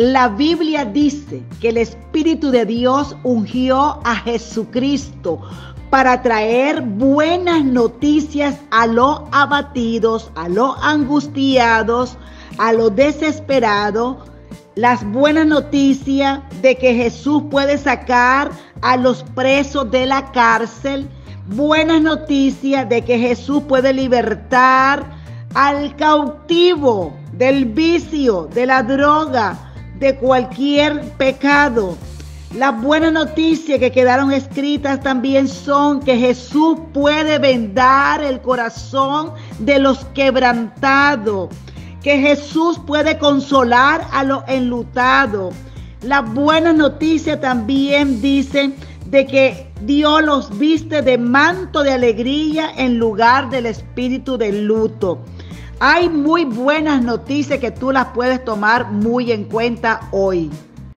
La Biblia dice que el Espíritu de Dios ungió a Jesucristo para traer buenas noticias a los abatidos, a los angustiados, a los desesperados. Las buenas noticias de que Jesús puede sacar a los presos de la cárcel. Buenas noticias de que Jesús puede libertar al cautivo del vicio, de la droga, de cualquier pecado. Las buenas noticias que quedaron escritas también son que Jesús puede vendar el corazón de los quebrantados, que Jesús puede consolar a los enlutados. Las buenas noticias también dicen de que Dios los viste de manto de alegría en lugar del espíritu del luto. Hay muy buenas noticias que tú las puedes tomar muy en cuenta hoy.